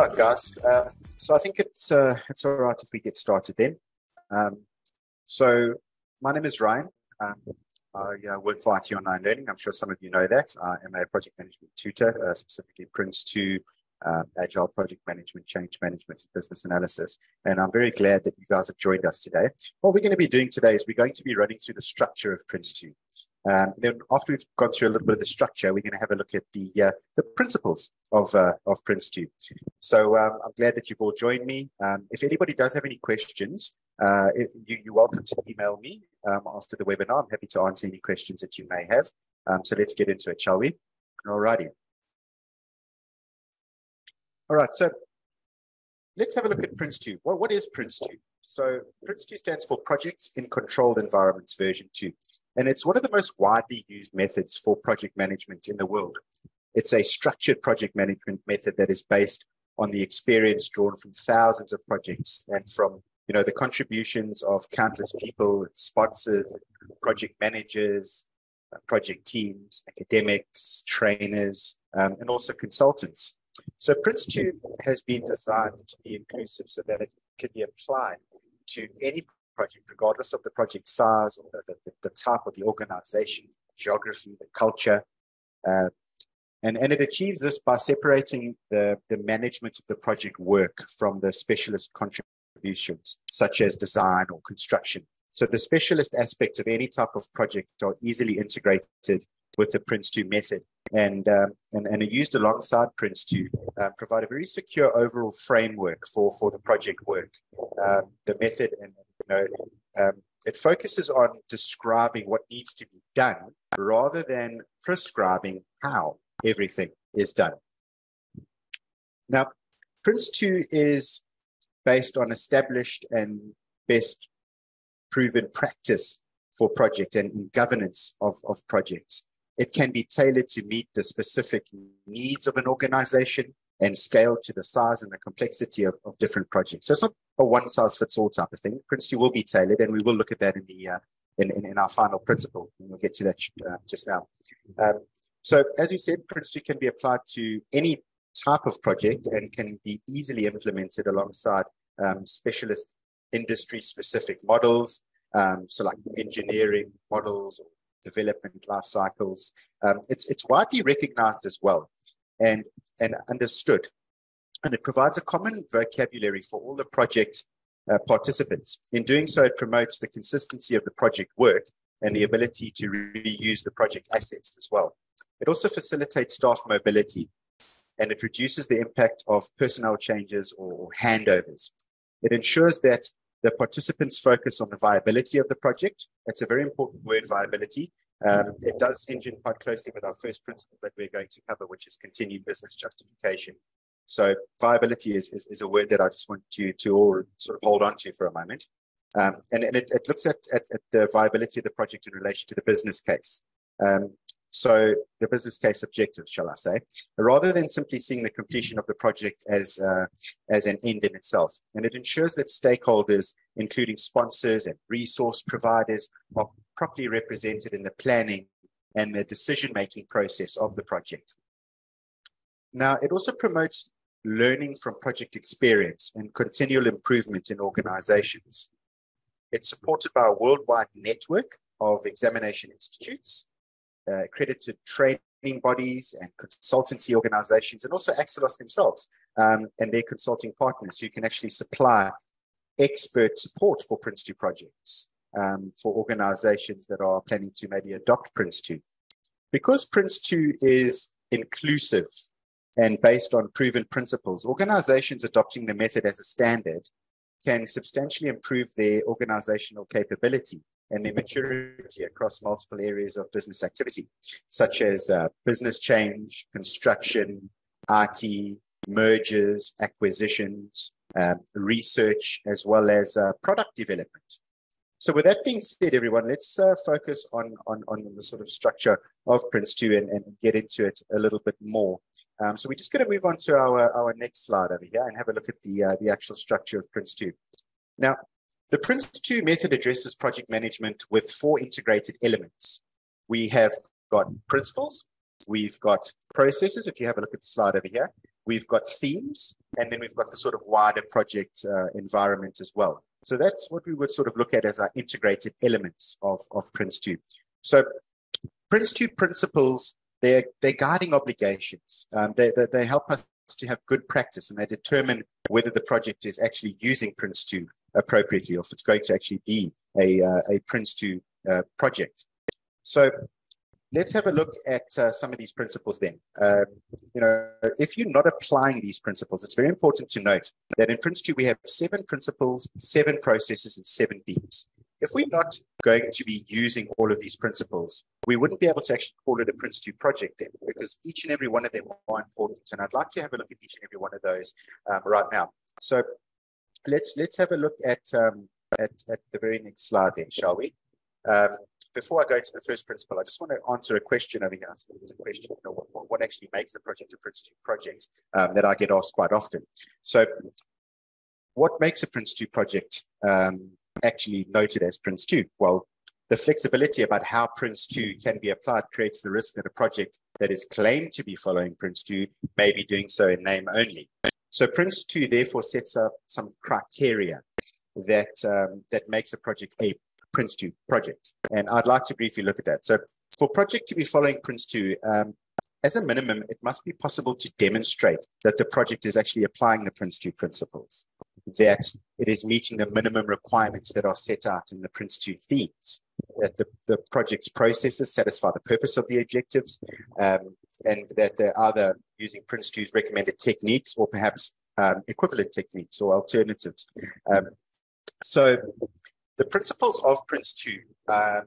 Right, guys. Uh, so I think it's uh, it's all right if we get started then. Um, so my name is Ryan. Um, I uh, work for IT Online Learning. I'm sure some of you know that. I am a project management tutor, uh, specifically Prince 2, uh, Agile Project Management, Change Management, and Business Analysis. And I'm very glad that you guys have joined us today. What we're going to be doing today is we're going to be running through the structure of Prince 2. Um, then after we've gone through a little bit of the structure, we're going to have a look at the uh, the principles of uh, of Prince 2. So um, I'm glad that you've all joined me. Um, if anybody does have any questions, uh, you, are welcome to email me um, after the webinar. I'm happy to answer any questions that you may have. Um, so let's get into it, shall we? Alrighty. All right, so let's have a look at Prince 2. Well, what is Prince 2? So Prince 2 stands for Projects in Controlled Environments version 2. And it's one of the most widely used methods for project management in the world. It's a structured project management method that is based on the experience drawn from thousands of projects and from you know the contributions of countless people, sponsors, project managers, project teams, academics, trainers, um, and also consultants. So Prince 2 has been designed to be inclusive so that it can be applied to any project, regardless of the project size or the, the, the type of the organization, geography, the culture. Uh, and, and it achieves this by separating the, the management of the project work from the specialist contributions, such as design or construction. So the specialist aspects of any type of project are easily integrated with the Prince 2 method and, um, and, and are used alongside Prince 2 uh, provide a very secure overall framework for, for the project work. Um, the method and know, um, it focuses on describing what needs to be done rather than prescribing how everything is done. Now, Prince 2 is based on established and best proven practice for project and governance of, of projects. It can be tailored to meet the specific needs of an organization and scale to the size and the complexity of, of different projects. So it's not a one size fits all type of thing. Prince 2 will be tailored, and we will look at that in the uh, in, in, in, our final principle. And we'll get to that uh, just now. Um, so as you said, Prince 2 can be applied to any type of project and can be easily implemented alongside um, specialist industry specific models. Um, so like engineering models development life cycles. Um, it's, it's widely recognized as well and, and understood. And it provides a common vocabulary for all the project uh, participants. In doing so, it promotes the consistency of the project work and the ability to reuse the project assets as well. It also facilitates staff mobility and it reduces the impact of personnel changes or handovers. It ensures that the participants focus on the viability of the project. That's a very important word, viability, um, it does hinge in quite closely with our first principle that we're going to cover, which is continued business justification. So viability is, is, is, a word that I just want you to all sort of hold on to for a moment. Um, and, and it, it looks at, at, at, the viability of the project in relation to the business case. Um, so the business case objectives, shall I say, rather than simply seeing the completion of the project as uh, as an end in itself, and it ensures that stakeholders, including sponsors and resource providers, are properly represented in the planning and the decision making process of the project. Now, it also promotes learning from project experience and continual improvement in organizations. It's supported by a worldwide network of examination institutes uh, accredited training bodies and consultancy organizations, and also Axelos themselves um, and their consulting partners who can actually supply expert support for Prince 2 projects um, for organizations that are planning to maybe adopt Prince 2. Because Prince 2 is inclusive and based on proven principles, organizations adopting the method as a standard can substantially improve their organizational capability and their maturity across multiple areas of business activity, such as uh, business change, construction, IT, mergers, acquisitions, uh, research, as well as uh, product development. So with that being said, everyone, let's uh, focus on, on, on the sort of structure of Prince 2 and, and get into it a little bit more. Um, so we're just going to move on to our, our next slide over here and have a look at the, uh, the actual structure of Prince 2. Now, the Prince 2 method addresses project management with four integrated elements. We have got principles, we've got processes, if you have a look at the slide over here, we've got themes, and then we've got the sort of wider project uh, environment as well. So that's what we would sort of look at as our integrated elements of, of Prince2. So Prince2 principles, they're, they're guiding obligations. Um, they, they, they help us to have good practice and they determine whether the project is actually using Prince2 appropriately or if it's going to actually be a, uh, a Prince2 uh, project. So let's have a look at uh, some of these principles then. Um, you know, if you're not applying these principles, it's very important to note that in Prince2 we have seven principles, seven processes, and seven themes. If we're not going to be using all of these principles, we wouldn't be able to actually call it a Prince2 project then, because each and every one of them are important. And I'd like to have a look at each and every one of those um, right now. So let's let's have a look at um, at, at the very next slide then, shall we? Um, before I go to the first principle, I just want to answer a question over here. So there was a question, you know, what, what actually makes a project a Prince2 project um, that I get asked quite often. So what makes a Prince2 project um, actually noted as Prince2? Well, the flexibility about how Prince2 can be applied creates the risk that a project that is claimed to be following Prince2 may be doing so in name only. So Prince2 therefore sets up some criteria that um, that makes a project a Prince2 project. And I'd like to briefly look at that. So for project to be following Prince2, um, as a minimum, it must be possible to demonstrate that the project is actually applying the Prince2 principles, that it is meeting the minimum requirements that are set out in the Prince2 themes, that the, the project's processes satisfy the purpose of the objectives, um, and that they're either using Prince2's recommended techniques or perhaps um, equivalent techniques or alternatives. Um, so the principles of Prince2, um,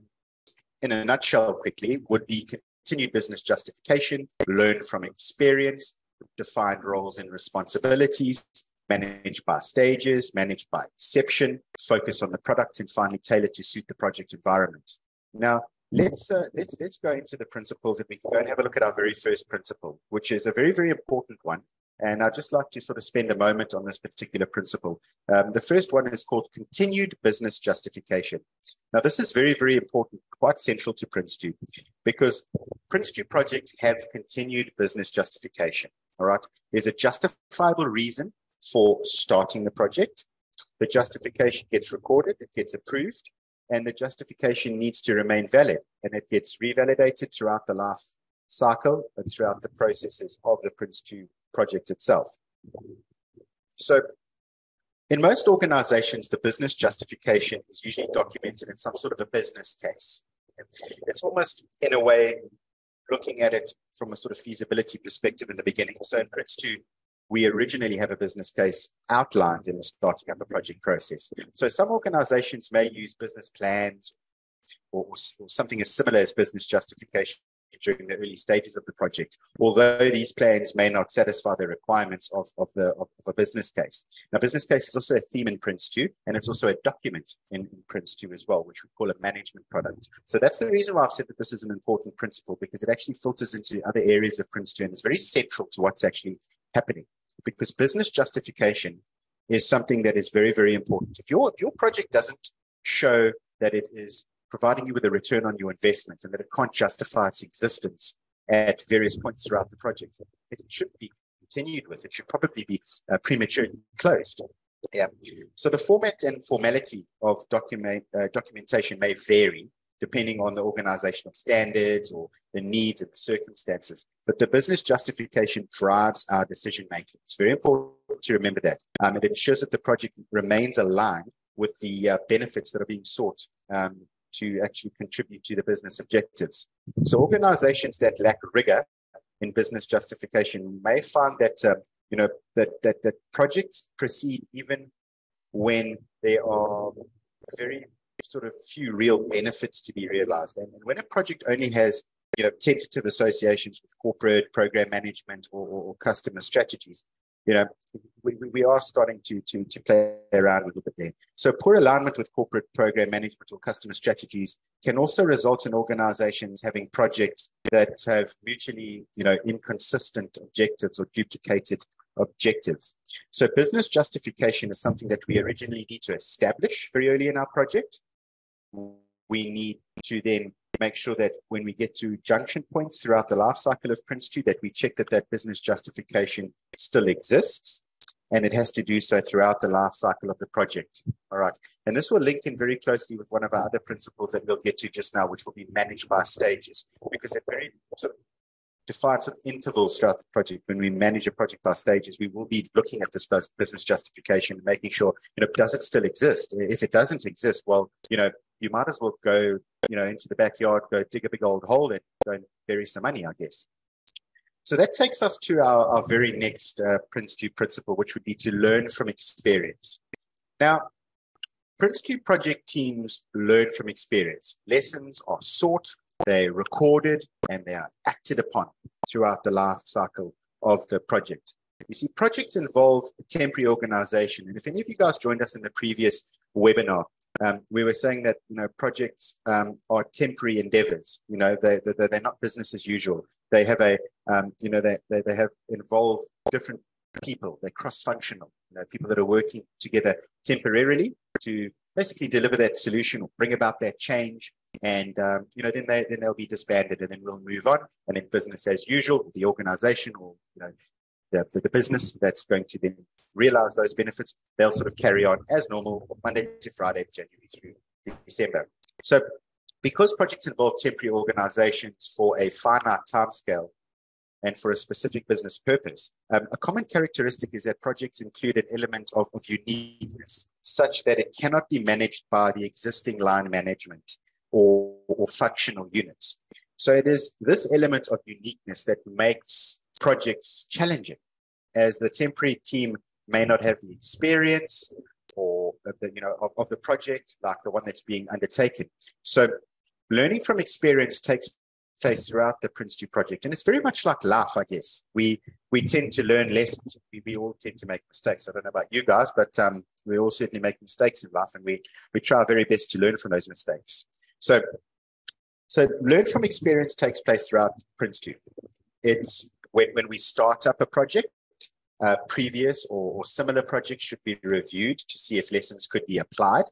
in a nutshell, quickly, would be continued business justification, learn from experience, define roles and responsibilities, managed by stages, managed by exception, focus on the product, and finally tailor to suit the project environment. Now, let's uh, let's let's go into the principles and we can go and have a look at our very first principle, which is a very very important one, and I'd just like to sort of spend a moment on this particular principle. Um, the first one is called continued business justification. Now, this is very, very important, quite central to Prince2, because Prince2 projects have continued business justification. All right. There's a justifiable reason for starting the project. The justification gets recorded, it gets approved, and the justification needs to remain valid and it gets revalidated throughout the life cycle and throughout the processes of the Prince2 project itself. So in most organizations, the business justification is usually documented in some sort of a business case. It's almost, in a way, looking at it from a sort of feasibility perspective in the beginning. So in Prince2, we originally have a business case outlined in the starting up a project process. So some organizations may use business plans or, or, something as similar as business justification during the early stages of the project, although these plans may not satisfy the requirements of, of, the, of, of a business case. Now, business case is also a theme in Prince2, and it's also a document in, in Prince2 as well, which we call a management product. So that's the reason why I've said that this is an important principle, because it actually filters into other areas of Prince2, and is very central to what's actually happening. Because business justification is something that is very, very important. If your, if your project doesn't show that it is providing you with a return on your investment and that it can't justify its existence at various points throughout the project. It should be continued with. It should probably be uh, prematurely closed. Yeah. So the format and formality of document uh, documentation may vary depending on the organizational standards or the needs and the circumstances. But the business justification drives our decision making. It's very important to remember that. Um, it ensures that the project remains aligned with the uh, benefits that are being sought um, to actually contribute to the business objectives. So organizations that lack rigor in business justification may find that uh, you know that, that that projects proceed even when there are very sort of few real benefits to be realized. And when a project only has you know tentative associations with corporate program management or, or customer strategies, you know, we, we are starting to, to, to play around a little bit there. So poor alignment with corporate program management or customer strategies can also result in organizations having projects that have mutually, you know, inconsistent objectives or duplicated objectives. So business justification is something that we originally need to establish very early in our project. We need to then make sure that when we get to junction points throughout the life cycle of Prince2, that we check that that business justification still exists and it has to do so throughout the life cycle of the project. All right. And this will link in very closely with one of our other principles that we'll get to just now, which will be managed by stages, because they're very sort of define some intervals throughout the project. When we manage a project by stages, we will be looking at this business justification, making sure, you know, does it still exist? If it doesn't exist, well, you know, you might as well go, you know, into the backyard, go dig a big old hole and go and bury some money, I guess. So that takes us to our, our very next uh, Prince2 principle, which would be to learn from experience. Now, Prince2 project teams learn from experience. Lessons are sought, they're recorded, and they are acted upon throughout the life cycle of the project. You see, projects involve temporary organization. And if any of you guys joined us in the previous webinar, um, we were saying that you know projects um, are temporary endeavors. You know, they, they, they're not business as usual. They have a, um, you know, they, they, they have involved different people. They're cross-functional. You know, people that are working together temporarily to basically deliver that solution or bring about that change. And um, you know, then they then they'll be disbanded, and then we'll move on. And then business as usual, the organization or you know the, the, business that's going to then realize those benefits, they'll sort of carry on as normal Monday to Friday, January through December. So because projects involve temporary organizations for a finite timescale and for a specific business purpose, um, a common characteristic is that projects include an element of, of uniqueness such that it cannot be managed by the existing line management or, or functional units. So it is this element of uniqueness that makes projects challenging, as the temporary team may not have the experience or the, you know of, of the project like the one that's being undertaken. So learning from experience takes place throughout the Prince2 project. And it's very much like life, I guess. We we tend to learn lessons. We, we all tend to make mistakes. I don't know about you guys, but um, we all certainly make mistakes in life and we we try our very best to learn from those mistakes. So so learn from experience takes place throughout Prince2. It's when, when we start up a project, uh, previous or, or, similar projects should be reviewed to see if lessons could be applied.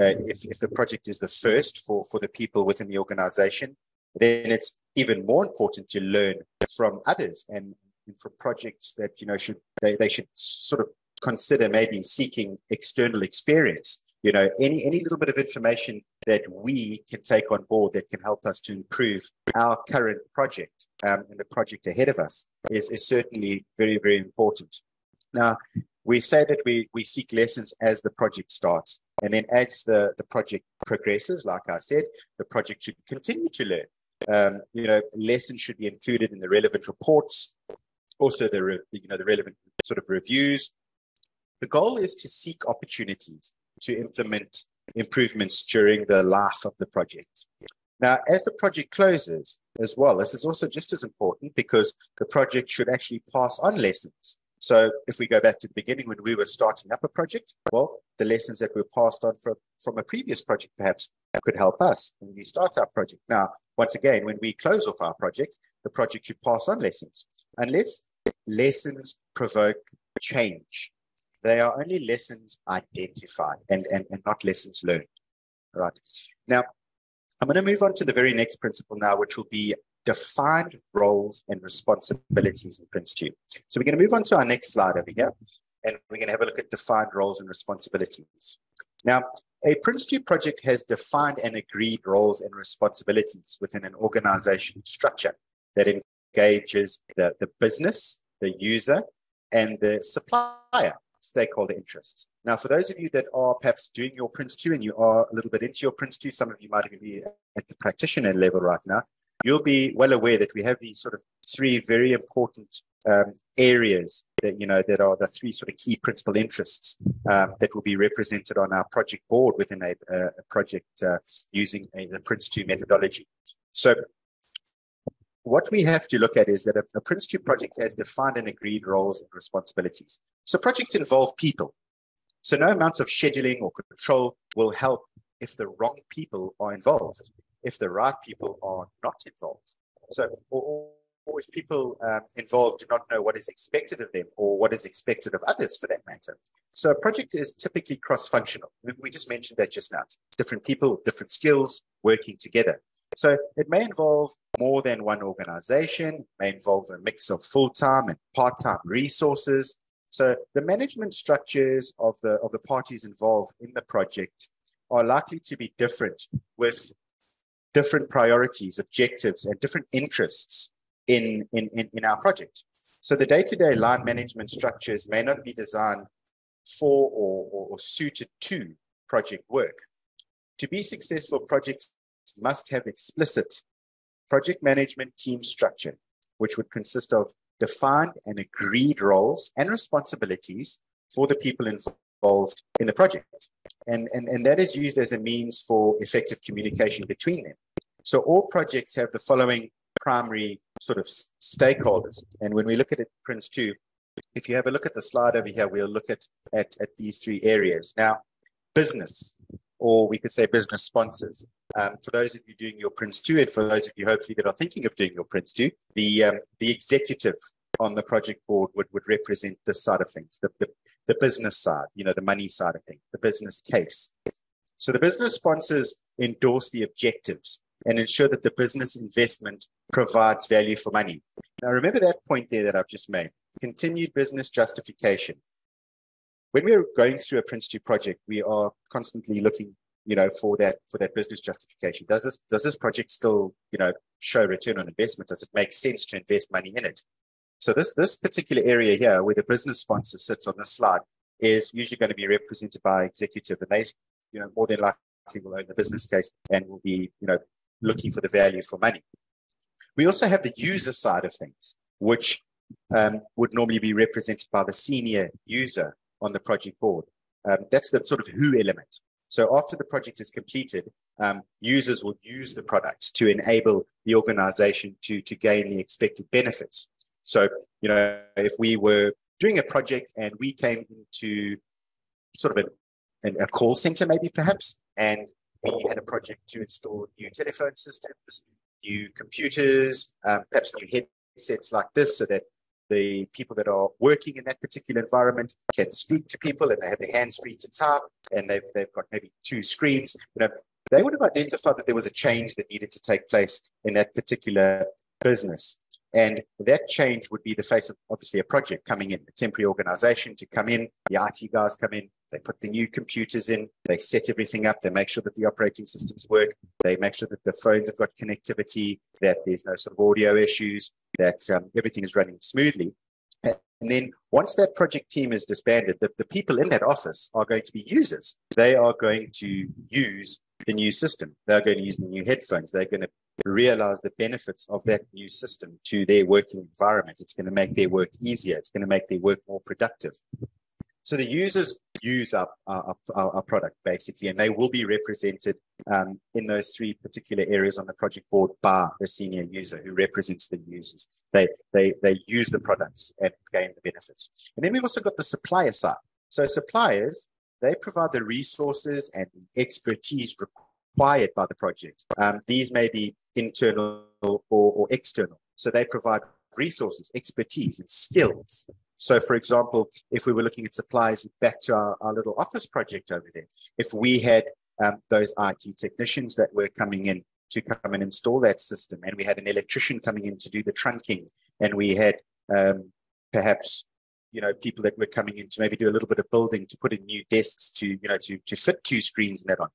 Uh, if, if the project is the first for, for the people within the organization, then it's even more important to learn from others and, from projects that, you know, should they, they should sort of consider maybe seeking external experience you know any any little bit of information that we can take on board that can help us to improve our current project um, and the project ahead of us is, is certainly very very important. Now we say that we we seek lessons as the project starts and then as the the project progresses like i said the project should continue to learn. Um, you know lessons should be included in the relevant reports also the re, you know the relevant sort of reviews. The goal is to seek opportunities to implement improvements during the life of the project. Now, as the project closes as well, this is also just as important because the project should actually pass on lessons. So if we go back to the beginning when we were starting up a project, well, the lessons that were passed on from, from a previous project perhaps could help us when we start our project. Now, once again, when we close off our project, the project should pass on lessons. Unless lessons provoke change, they are only lessons identified and, and, and not lessons learned. Right. Now, I'm going to move on to the very next principle now, which will be defined roles and responsibilities in Prince2. So we're going to move on to our next slide over here, and we're going to have a look at defined roles and responsibilities. Now, a Prince2 project has defined and agreed roles and responsibilities within an organization structure that engages the, the business, the user, and the supplier stakeholder interests. Now, for those of you that are perhaps doing your Prince2 and you are a little bit into your Prince2, some of you might even be at the practitioner level right now, you'll be well aware that we have these sort of three very important um, areas that you know that are the three sort of key principal interests um, that will be represented on our project board within a, a project uh, using a, the Prince2 methodology. So what we have to look at is that a, a Prince2 project has defined and agreed roles and responsibilities. So projects involve people. So no amount of scheduling or control will help if the wrong people are involved, if the right people are not involved. So, or, or if people um, involved do not know what is expected of them or what is expected of others for that matter. So a project is typically cross-functional. We just mentioned that just now. Different people, different skills working together. So it may involve more than one organization, may involve a mix of full-time and part-time resources. So the management structures of the of the parties involved in the project are likely to be different with different priorities, objectives, and different interests in, in, in, in our project. So the day-to-day line management structures may not be designed for or, or, or suited to project work. To be successful, projects must have explicit project management team structure, which would consist of defined and agreed roles and responsibilities for the people involved in the project. And, and, and that is used as a means for effective communication between them. So all projects have the following primary sort of stakeholders. And when we look at it, Prince 2, if you have a look at the slide over here, we'll look at, at, at these three areas. Now, business, or we could say business sponsors. Um, for those of you doing your Prince 2, and for those of you hopefully that are thinking of doing your Prince 2, the, um, the executive on the project board would, would represent this side of things, the, the, the business side, you know, the money side of things, the business case. So the business sponsors endorse the objectives and ensure that the business investment provides value for money. Now, remember that point there that I've just made continued business justification. When we're going through a Prince 2 project, we are constantly looking you know for that for that business justification does this does this project still you know show return on investment does it make sense to invest money in it so this this particular area here where the business sponsor sits on this slide is usually going to be represented by executive and they you know more than likely will own the business case and will be you know looking for the value for money. We also have the user side of things, which um, would normally be represented by the senior user on the project board. Um, that's the sort of who element. So after the project is completed, um, users will use the product to enable the organization to, to gain the expected benefits. So, you know, if we were doing a project and we came into sort of a, a call center, maybe perhaps, and we had a project to install new telephone systems, new computers, um, perhaps new headsets like this, so that the people that are working in that particular environment can speak to people and they have their hands free to type and they've, they've got maybe two screens. You know, they would have identified that there was a change that needed to take place in that particular business. And that change would be the face of obviously a project coming in, a temporary organization to come in, the IT guys come in, they put the new computers in, they set everything up, they make sure that the operating systems work, they make sure that the phones have got connectivity, that there's no sort of audio issues, that um, everything is running smoothly. And then once that project team is disbanded, the, the people in that office are going to be users. They are going to use the new system. They're going to use the new headphones. They're going to realize the benefits of that new system to their working environment. It's going to make their work easier. It's going to make their work more productive. So the users use our, our, our, product basically, and they will be represented um, in those three particular areas on the project board by the senior user who represents the users. They, they, they use the products and gain the benefits. And then we've also got the supplier side. So suppliers, they provide the resources and the expertise required by the project. Um, these may be internal or, or external. So they provide resources, expertise, and skills so, for example, if we were looking at supplies back to our, our little office project over there, if we had um, those IT technicians that were coming in to come and install that system, and we had an electrician coming in to do the trunking, and we had um, perhaps you know people that were coming in to maybe do a little bit of building to put in new desks to you know to to fit two screens and that on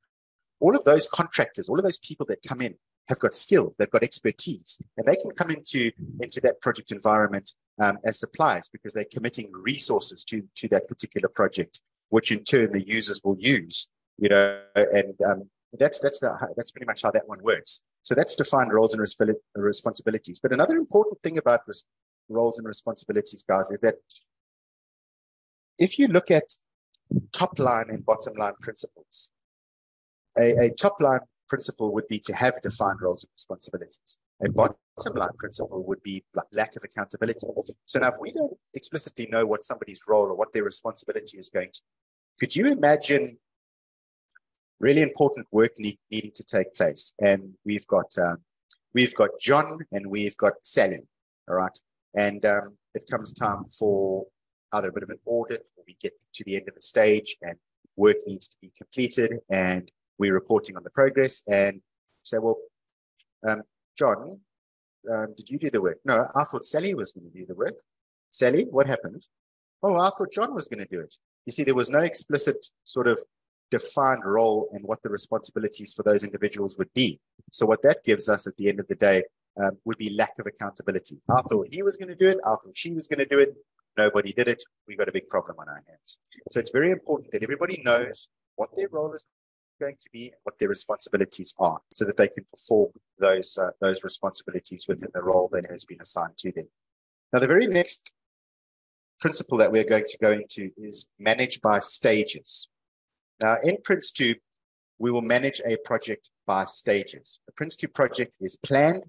all of those contractors all of those people that come in have got skill, they've got expertise, and they can come into into that project environment um, as suppliers because they're committing resources to to that particular project, which in turn the users will use. You know, and um, that's that's the that's pretty much how that one works. So that's defined roles and responsibilities. But another important thing about roles and responsibilities, guys, is that if you look at top line and bottom line principles, a, a top line principle would be to have defined roles and responsibilities. A bottom line principle would be lack of accountability. So now, if we don't explicitly know what somebody's role or what their responsibility is going to, could you imagine really important work need, needing to take place? And we've got um, we've got John and we've got Sally. All right, and um, it comes time for either a bit of an audit, or we get to the end of the stage and work needs to be completed and we're reporting on the progress and say, well, um, John, um, did you do the work? No, I thought Sally was going to do the work. Sally, what happened? Oh, I thought John was going to do it. You see, there was no explicit sort of defined role and what the responsibilities for those individuals would be. So what that gives us at the end of the day um, would be lack of accountability. I thought he was going to do it. I thought she was going to do it. Nobody did it. we've got a big problem on our hands. So it's very important that everybody knows what their role is going to be and what their responsibilities are so that they can perform those uh, those responsibilities within the role that has been assigned to them. Now, the very next principle that we're going to go into is manage by stages. Now, in Prince2, we will manage a project by stages. The Prince2 project is planned,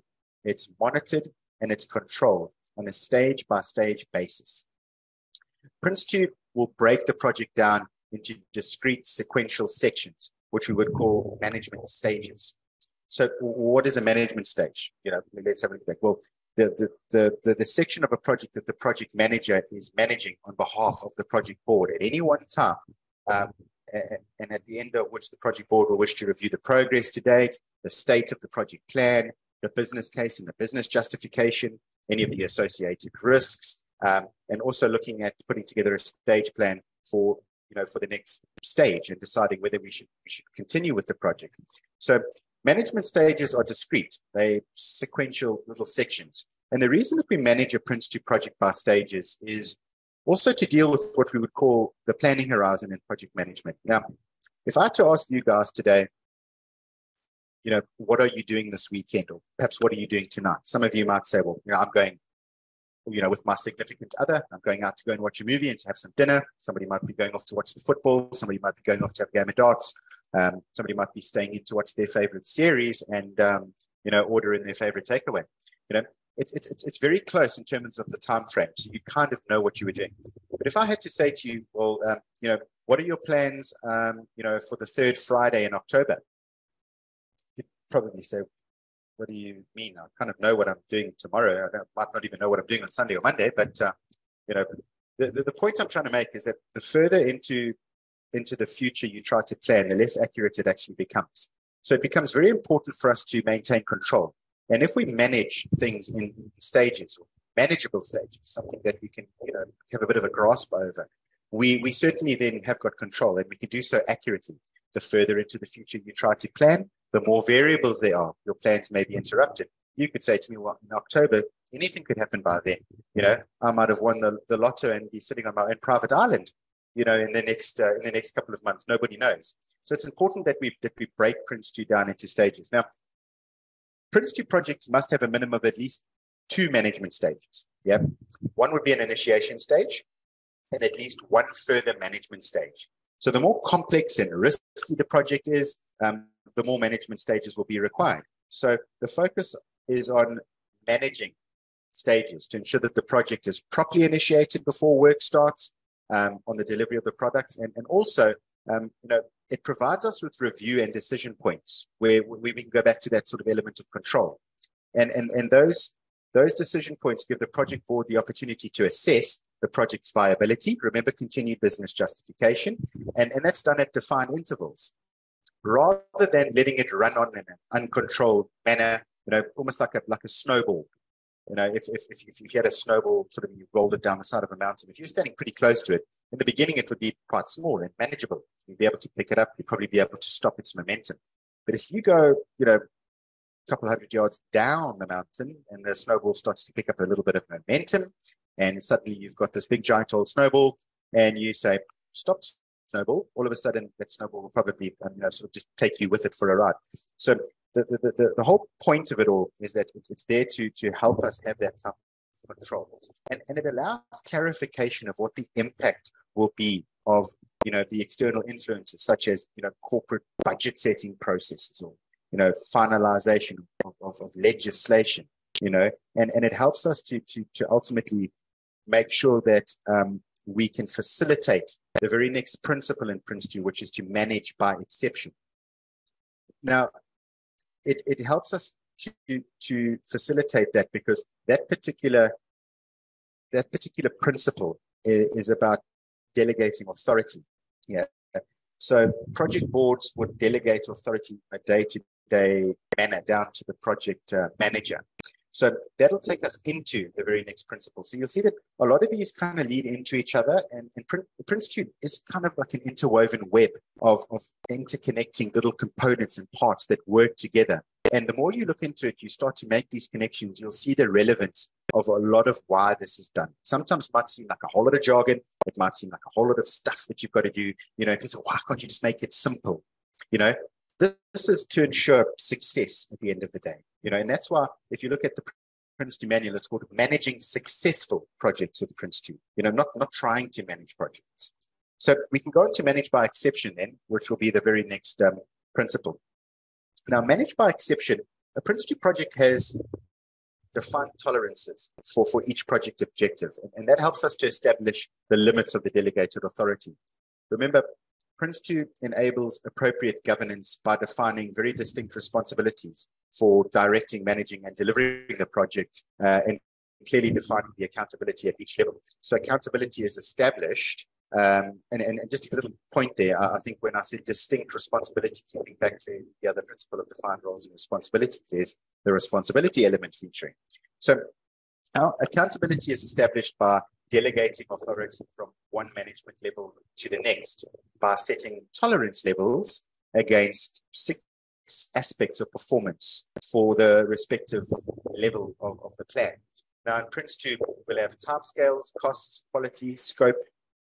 it's monitored, and it's controlled on a stage by stage basis. Prince2 will break the project down into discrete sequential sections, which we would call management stages. So, what is a management stage? You know, let's have a look at that. Well, the, the, the, the, section of a project that the project manager is managing on behalf of the project board at any one time. Um, and at the end of which the project board will wish to review the progress to date, the state of the project plan, the business case and the business justification, any of the associated risks, um, and also looking at putting together a stage plan for you know for the next stage and deciding whether we should we should continue with the project. So Management stages are discrete, they sequential little sections. And the reason that we manage a Prince2 project by stages is also to deal with what we would call the planning horizon in project management. Now, if I had to ask you guys today, you know, what are you doing this weekend? Or perhaps what are you doing tonight? Some of you might say, well, you know, I'm going you know, with my significant other. I'm going out to go and watch a movie and to have some dinner. Somebody might be going off to watch the football. Somebody might be going off to have a game of darts. Um, somebody might be staying in to watch their favorite series and, um, you know, order in their favorite takeaway. You know, it's, it's, it's very close in terms of the time frame. So you kind of know what you were doing. But if I had to say to you, well, um, you know, what are your plans, um, you know, for the third Friday in October? You'd probably say, what do you mean? I kind of know what I'm doing tomorrow. I might not even know what I'm doing on Sunday or Monday, but uh, you know, the, the, the, point I'm trying to make is that the further into into the future you try to plan, the less accurate it actually becomes. So it becomes very important for us to maintain control. And if we manage things in stages, manageable stages, something that we can, you know, have a bit of a grasp over, we we certainly then have got control, and we can do so accurately. The further into the future you try to plan, the more variables there are, your plans may be interrupted. You could say to me, well, in October, anything could happen by then. You know, I might have won the, the lotto and be sitting on my own private island, you know, in the next uh, in the next couple of months. Nobody knows. So it's important that we that we break Prince2 down into stages. Now, Prince2 projects must have a minimum of at least two management stages. Yeah. One would be an initiation stage and at least one further management stage. So the more complex and risky the project is, um, the more management stages will be required. So the focus is on managing stages to ensure that the project is properly initiated before work starts um, on the delivery of the product. And, and also, um, you know, it provides us with review and decision points where, we can go back to that sort of element of control. And, and, and those, those decision points give the project board the opportunity to assess the project's viability. Remember, continued business justification. And, and that's done at defined intervals rather than letting it run on in an uncontrolled manner, you know, almost like a like a snowball. You know, if if if, if you had a snowball, sort of you rolled it down the side of a mountain, if you're standing pretty close to it, in the beginning it would be quite small and manageable. You'd be able to pick it up, you'd probably be able to stop its momentum. But if you go, you know, a couple hundred yards down the mountain and the snowball starts to pick up a little bit of momentum, and suddenly you've got this big giant old snowball, and you say, stop snowball, all of a sudden that snowball will probably um, you know, sort of just take you with it for a ride. So the, the, the, the whole point of it all is that it's, it's there to, to help us have that type of control. And, and it allows clarification of what the impact will be of you know the external influences such as you know corporate budget setting processes or you know finalization of, of, of legislation you know and and it helps us to to to ultimately make sure that um, we can facilitate the very next principle in Prince2, which is to manage by exception. Now, it, it helps us to, to facilitate that because that particular that particular principle is, is about delegating authority. Yeah. So project boards would delegate authority a day to day manner down to the project uh, manager. So that'll take us into the very next principle. So you'll see that a lot of these kind of lead into each other, and, and Prince2 is kind of like an interwoven web of, of interconnecting little components and parts that work together. And the more you look into it, you start to make these connections, you'll see the relevance of a lot of why this is done. Sometimes it might seem like a whole lot of jargon, it might seem like a whole lot of stuff that you've got to do. You know, say, why can't you just make it simple? You know, this is to ensure success at the end of the day. You know, and that's why if you look at the Prince2 manual, it's called managing successful projects with Prince2. You know, not not trying to manage projects. So we can go into manage by exception then, which will be the very next um, principle. Now, manage by exception, a Prince2 project has defined tolerances for, for each project objective, and, and that helps us to establish the limits of the delegated authority. Remember, Prince2 enables appropriate governance by defining very distinct responsibilities for directing, managing, and delivering the project, uh, and clearly defining the accountability at each level. So accountability is established. Um, and, and, and, just a little point there, I, I think when I said distinct responsibilities, you think back to the other principle of defined roles and responsibilities, is the responsibility element featuring. So our accountability is established by delegating authority from one management level to the next by setting tolerance levels against six aspects of performance for the respective level of, of the plan. Now, in Prince2, we'll have time scales, costs, quality, scope,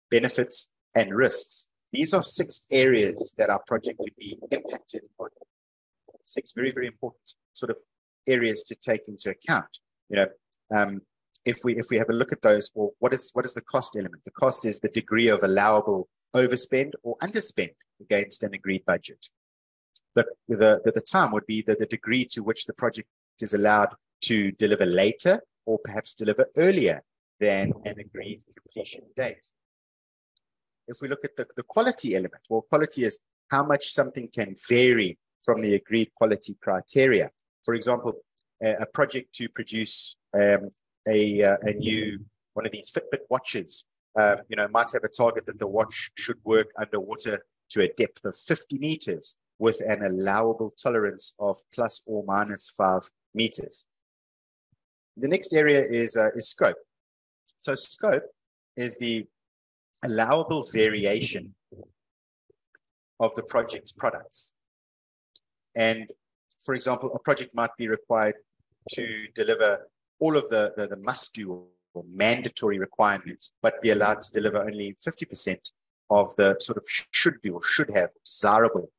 benefits, and risks. These are six areas that our project would be impacted on. Six very, very important sort of areas to take into account. You know, um, if we if we have a look at those, well, what is what is the cost element? The cost is the degree of allowable overspend or underspend against an agreed budget. The the the, the time would be the, the degree to which the project is allowed to deliver later or perhaps deliver earlier than an agreed completion date. If we look at the, the quality element, well, quality is how much something can vary from the agreed quality criteria. For example, a, a project to produce um, a, uh, a new one of these Fitbit watches, um, you know, might have a target that the watch should work underwater to a depth of 50 meters with an allowable tolerance of plus or minus five meters. The next area is, uh, is scope. So scope is the allowable variation of the project's products. And for example, a project might be required to deliver all of the, the, the must do or mandatory requirements, but be allowed to deliver only 50% of the sort of should do or should have desirable,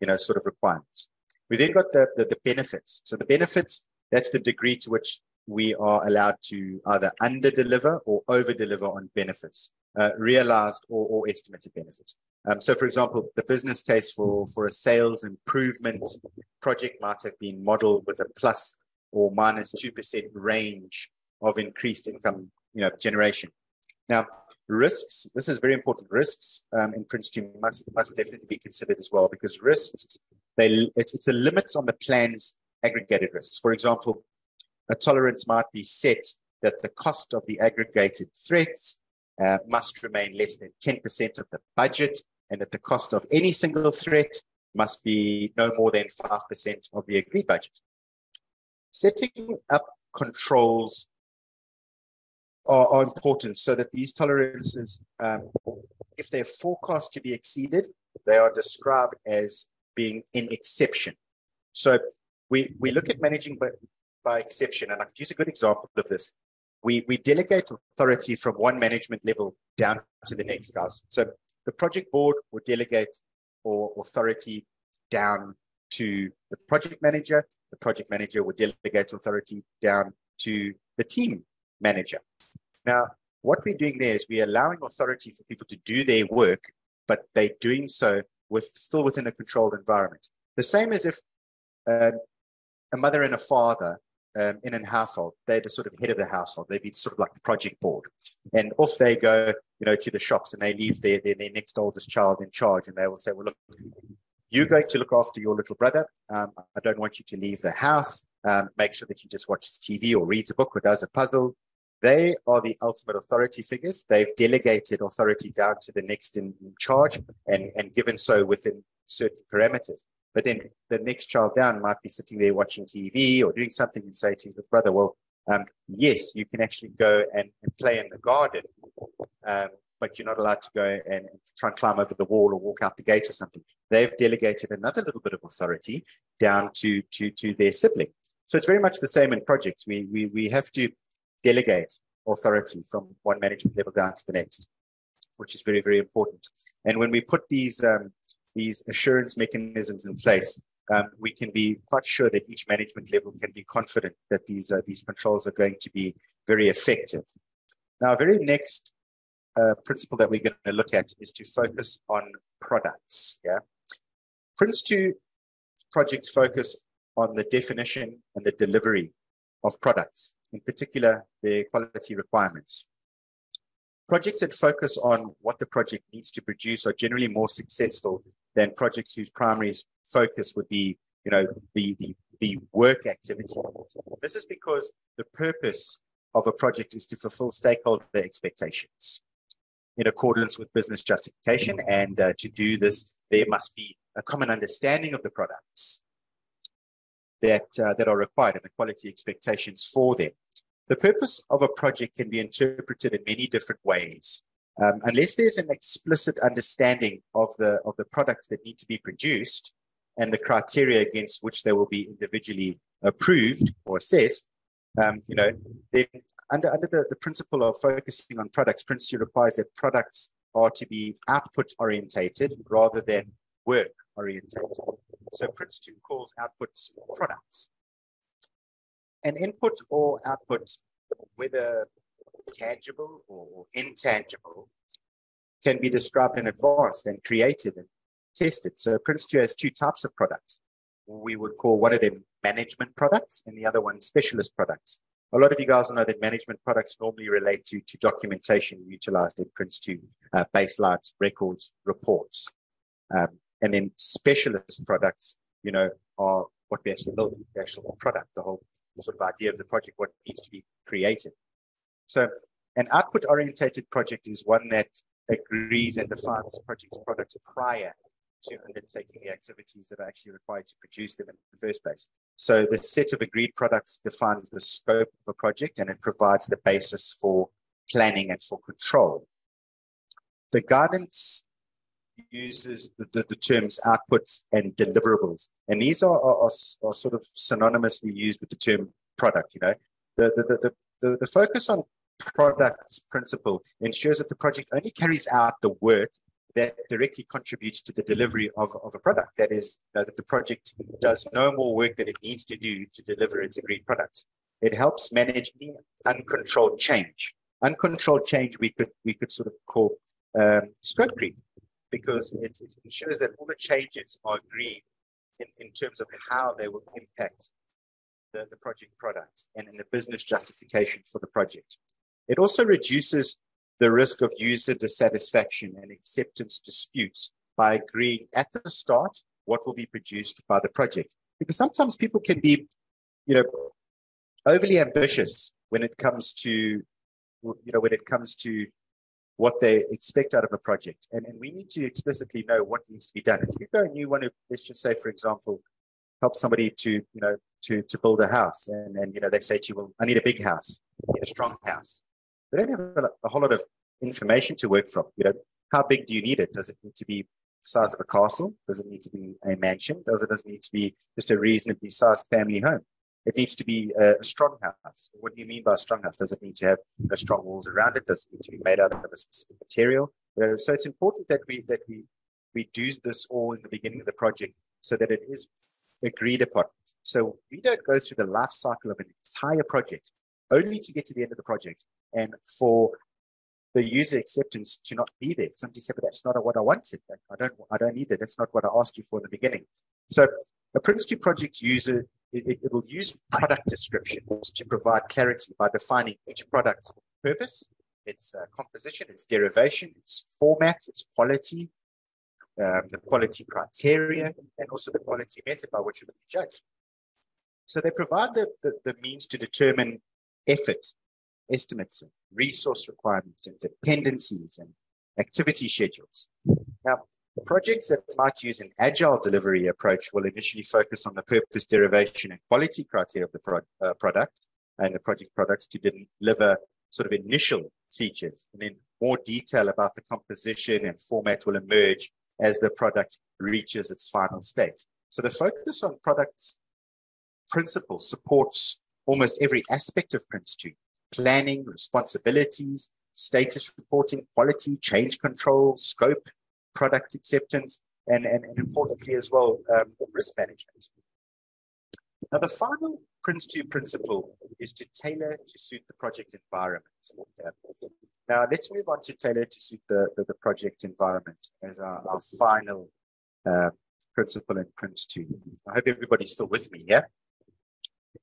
you know, sort of requirements. We then got the, the, the benefits. So the benefits, that's the degree to which we are allowed to either under deliver or over deliver on benefits, uh, realized or, or estimated benefits. Um, so, for example, the business case for, for a sales improvement project might have been modeled with a plus or minus 2% range of increased income you know, generation. Now, risks, this is very important. Risks um, in Prince2 must, must definitely be considered as well because risks, they, it's, it's the limits on the plan's aggregated risks. For example, a tolerance might be set that the cost of the aggregated threats uh, must remain less than 10% of the budget and that the cost of any single threat must be no more than 5% of the agreed budget setting up controls are, are important so that these tolerances, um, if they're forecast to be exceeded, they are described as being in exception. So we, we look at managing by, by exception, and I could use a good example of this. We, we delegate authority from one management level down to the next, guys. So the project board will delegate or authority down to the project manager. The project manager will delegate authority down to the team manager. Now, what we're doing there is we're allowing authority for people to do their work, but they're doing so with still within a controlled environment. The same as if um, a mother and a father um, in a household, they're the sort of head of the household. They'd be sort of like the project board. And off they go, you know, to the shops and they leave their, their, their next oldest child in charge. And they will say, well, look, you're going to look after your little brother. Um, I don't want you to leave the house. Um, make sure that you just watches TV or reads a book or does a puzzle. They are the ultimate authority figures. They've delegated authority down to the next in, in charge and, and given so within certain parameters. But then the next child down might be sitting there watching TV or doing something and say to his brother, well, um, yes, you can actually go and, and play in the garden, um, but you're not allowed to go and try and climb over the wall or walk out the gate or something. They've delegated another little bit of authority down to, to, to their sibling. So it's very much the same in projects. We, we, we have to delegate authority from one management level down to the next, which is very, very important. And when we put these, um, these assurance mechanisms in place, um, we can be quite sure that each management level can be confident that these, uh, these controls are going to be very effective. Now, very next principle that we're going to look at is to focus on products. Yeah, Prince2 projects focus on the definition and the delivery of products, in particular their quality requirements. Projects that focus on what the project needs to produce are generally more successful than projects whose primary focus would be, you know, the, the, the work activity. This is because the purpose of a project is to fulfill stakeholder expectations in accordance with business justification. And uh, to do this, there must be a common understanding of the products that, uh, that are required and the quality expectations for them. The purpose of a project can be interpreted in many different ways. Um, unless there's an explicit understanding of the, of the products that need to be produced and the criteria against which they will be individually approved or assessed, um, you know, under, under the, the principle of focusing on products, Prince2 requires that products are to be output orientated rather than work orientated. So Prince2 calls outputs products. An input or output, whether tangible or intangible, can be described in advance and created and tested. So Prince2 has two types of products. We would call one of them management products and the other one specialist products. A lot of you guys will know that management products normally relate to, to documentation utilized in Prince2, uh, baselines, records, reports. Um, and then specialist products, you know, are what we actually build, the actual product, the whole sort of idea of the project, what needs to be created. So an output orientated project is one that agrees and defines project's products prior to undertaking the activities that are actually required to produce them in the first place. So the set of agreed products defines the scope of a project and it provides the basis for planning and for control. The guidance uses the, the, the terms outputs and deliverables, and these are, are, are, sort of synonymously used with the term product. You know, the, the, the, the, the focus on products principle ensures that the project only carries out the work that directly contributes to the delivery of, of a product. That is, that the project does no more work than it needs to do to deliver its agreed product. It helps manage uncontrolled change. Uncontrolled change we could we could sort of call um, scope creep because it, it, ensures that all the changes are agreed in, in terms of how they will impact the, the project product and in the business justification for the project. It also reduces the risk of user dissatisfaction and acceptance disputes by agreeing at the start what will be produced by the project. Because sometimes people can be, you know, overly ambitious when it comes to, you know, when it comes to what they expect out of a project. And, and we need to explicitly know what needs to be done. If you go and you want to, let's just say, for example, help somebody to, you know, to, to build a house and, and, you know, they say to you, well, I need a big house, I need a strong house. We don't have a, a whole lot of information to work from. You know, how big do you need it? Does it need to be the size of a castle? Does it need to be a mansion? Does it, does it need to be just a reasonably sized family home? It needs to be a, strong house. What do you mean by a strong house? Does it need to have you know, strong walls around it? Does it need to be made out of a specific material? Uh, so it's important that we that we we do this all in the beginning of the project so that it is agreed upon. So we don't go through the life cycle of an entire project only to get to the end of the project and for the user acceptance to not be there. Somebody said, but that's not what I wanted. I don't, I don't need that. That's not what I asked you for in the beginning. So a Prince2 project user, it, it will use product descriptions to provide clarity by defining each product's purpose, its uh, composition, its derivation, its format, its quality, um, the quality criteria, and also the quality method by which it will be judged. So they provide the, the, the means to determine effort, estimates, and resource requirements, and dependencies, and activity schedules. Now, Projects that might use an agile delivery approach will initially focus on the purpose, derivation, and quality criteria of the pro uh, product and the project products to deliver sort of initial features. And then more detail about the composition and format will emerge as the product reaches its final state. So the focus on products principles supports almost every aspect of Prince2 planning, responsibilities, status reporting, quality, change control, scope, product acceptance, and, and, and importantly as well, um, risk management. Now, the final Prince2 principle is to tailor to suit the project environment. Now, let's move on to tailor to suit the, the, the project environment as our, our final uh, principle in Prince2. I hope everybody's still with me, yeah?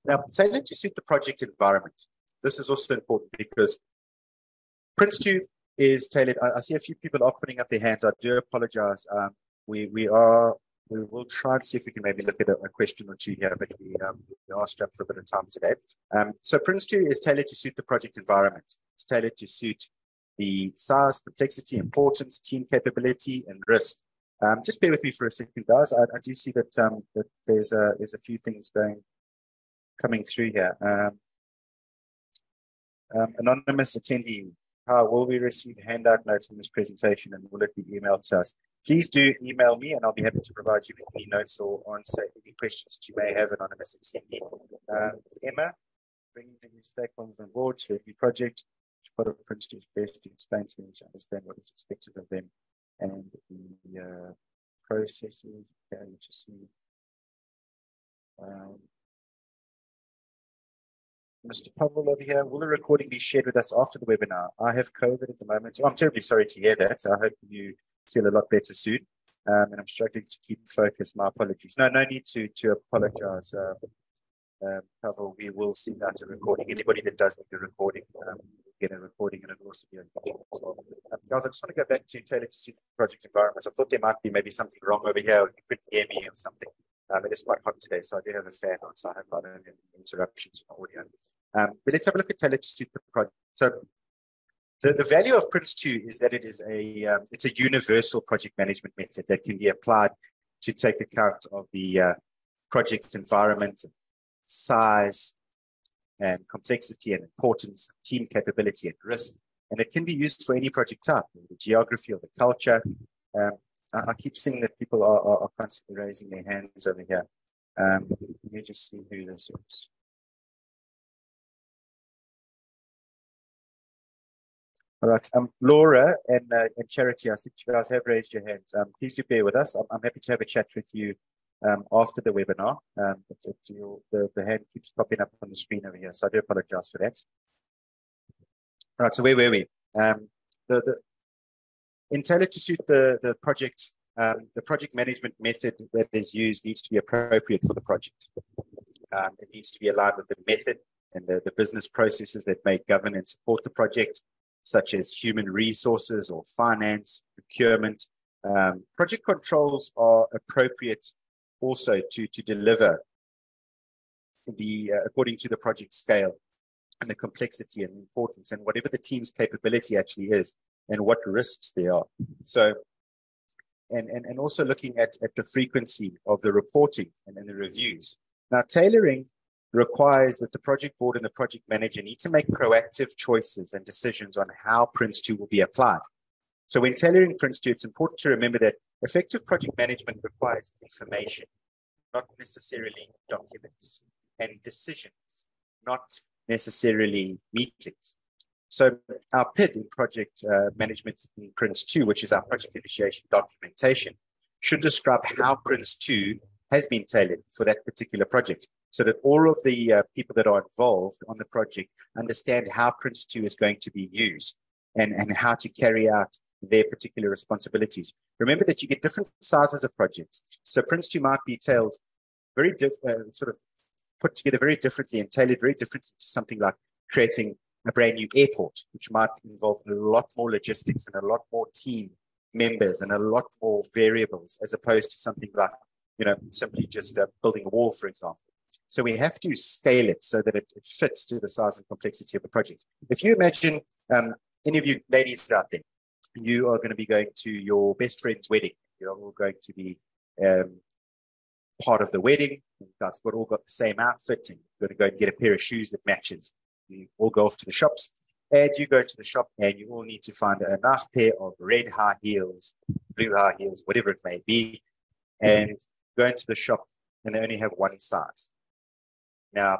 Now, tailor to suit the project environment. This is also important because Prince2 is tailored. I, I, see a few people are putting up their hands. I do apologize. Um, we, we are we will try and see if we can maybe look at a, a question or two here, but we, um, we are strapped for a bit of time today. Um, so Prince2 is tailored to suit the project environment. It's tailored to suit the size, complexity, importance, team capability, and risk. Um, just bear with me for a second, guys. I, I do see that, um, that there's a, there's a few things going coming through here. Um, um, anonymous attendee, how will we receive handout notes in this presentation and will it be emailed to us? Please do email me and I'll be happy to provide you with any notes or answer any questions that you may have, anonymous attendee. Um, Emma, bringing the new stakeholders on board to the project, which part Prince is best to explain to them to understand what is expected of them and the uh, processes. Okay, just see. Um, Mr. Pavel over here, will the recording be shared with us after the webinar? I have COVID at the moment. I'm terribly sorry to hear that. I hope you feel a lot better soon. Um, and I'm struggling to keep focused. My apologies. No, no need to to apologize. Um, um, Pavel, we will send out a recording. Anybody that does need a recording, um, get a recording and it'll also be on YouTube as well. Um, guys, I just want to go back to tailor to see the project environment. I thought there might be maybe something wrong over here. You couldn't hear me or something. Um, it is quite hot today, so I do have a fan on, so I hope I don't have any interruptions in audio. Um, but let's have a look at tailor to suit the project. So the, the value of Prince2 is that it is a um, it's a universal project management method that can be applied to take account of the uh, project's environment, size, and complexity and importance, team capability and risk. And it can be used for any project type, the geography or the culture. Um, I, I, keep seeing that people are, are, are, constantly raising their hands over here. Um, let me just see who this is. All right. Um, Laura and, uh, and Charity, I see you guys have raised your hands. Um, please do bear with us. I'm, I'm happy to have a chat with you um, after the webinar. Um, the, the hand keeps popping up on the screen over here, so I do apologize for that. All right, so where were we? Um, the, the, in tailored to suit the, the project, um, the project management method that is used needs to be appropriate for the project. Um, it needs to be aligned with the method and the, the business processes that may govern and support the project such as human resources or finance, procurement. Um, project controls are appropriate also to, to deliver the uh, according to the project scale and the complexity and importance and whatever the team's capability actually is and what risks there are. So and, and, and also looking at, at the frequency of the reporting and, and the reviews. Now, tailoring requires that the project board and the project manager need to make proactive choices and decisions on how Prince2 will be applied. So when tailoring Prince2, it's important to remember that effective project management requires information, not necessarily documents, and decisions, not necessarily meetings. So our PID in project uh, management in Prince2, which is our project initiation documentation, should describe how Prince2 has been tailored for that particular project so that all of the uh, people that are involved on the project understand how Prince2 is going to be used and, and how to carry out their particular responsibilities. Remember that you get different sizes of projects. So Prince2 might be tailored very diff- uh, sort of put together very differently and tailored very differently to something like creating a brand new airport, which might involve a lot more logistics and a lot more team members and a lot more variables, as opposed to something like, you know, simply just uh, building a wall, for example. So we have to scale it so that it, it fits to the size and complexity of the project. If you imagine um, any of you ladies out there, you are going to be going to your best friend's wedding. You're all going to be um, part of the wedding. You guys have all got the same outfit and you're going to go and get a pair of shoes that matches. You all go off to the shops and you go to the shop and you all need to find a nice pair of red high heels, blue high heels, whatever it may be, and go into the shop and they only have one size. Now,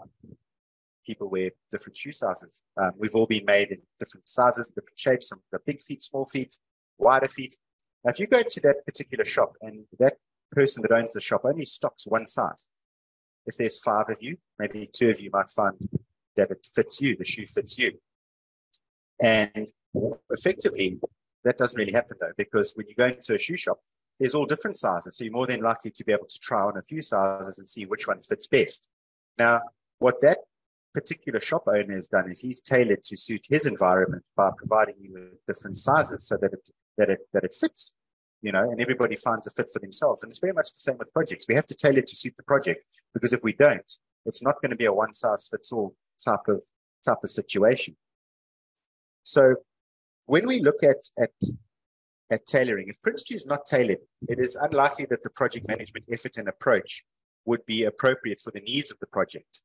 people wear different shoe sizes. Um, we've all been made in different sizes, different shapes, some the big feet, small feet, wider feet. Now, if you go to that particular shop and that person that owns the shop only stocks one size, if there's five of you, maybe two of you might find that it fits you, the shoe fits you. And effectively, that doesn't really happen though, because when you go into a shoe shop, there's all different sizes. So you're more than likely to be able to try on a few sizes and see which one fits best. Now, what that particular shop owner has done is he's tailored to suit his environment by providing you with different sizes so that it that it that it fits you know and everybody finds a fit for themselves. And it's very much the same with projects. We have to tailor to suit the project because if we don't it's not going to be a one size fits all type of type of situation. So when we look at at at tailoring if prince2 is not tailored it is unlikely that the project management effort and approach would be appropriate for the needs of the project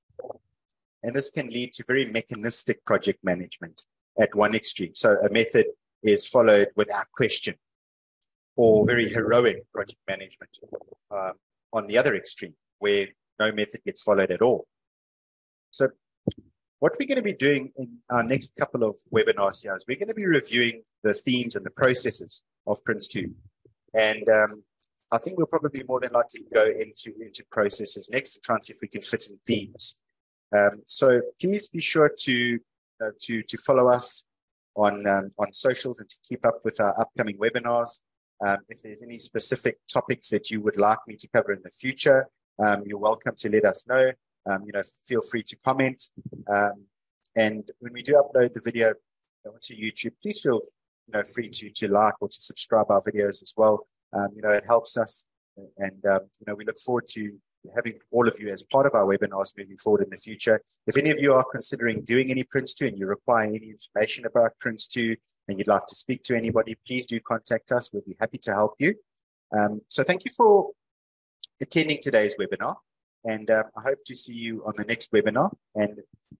and this can lead to very mechanistic project management at one extreme. So a method is followed without question, or very heroic project management uh, on the other extreme, where no method gets followed at all. So what we're going to be doing in our next couple of webinars here is we're going to be reviewing the themes and the processes of Prince2. And um, I think we'll probably more than likely go into, into processes next to try and see if we can fit in themes. Um, so please be sure to uh, to to follow us on um, on socials and to keep up with our upcoming webinars. Um, if there's any specific topics that you would like me to cover in the future, um, you're welcome to let us know. Um, you know, feel free to comment. Um, and when we do upload the video onto YouTube, please feel you know free to to like or to subscribe our videos as well. You know, it helps us, and you know, we look forward to having all of you as part of our webinars moving forward in the future. If any of you are considering doing any Prince2 and you require any information about Prince2 and you'd like to speak to anybody, please do contact us. We'll be happy to help you. Um, so thank you for attending today's webinar. And uh, I hope to see you on the next webinar. And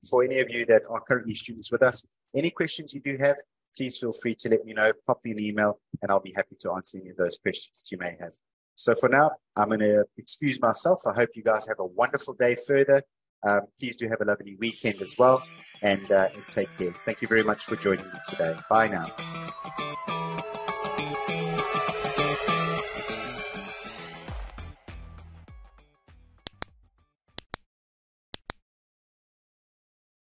for any of you that are currently students with us, any questions you do have, please feel free to let me know, pop me an email, and I'll be happy to answer any of those questions that you may have. So for now, I'm going to excuse myself. I hope you guys have a wonderful day further. Um, please do have a lovely weekend as well and, uh, and take care. Thank you very much for joining me today. Bye now.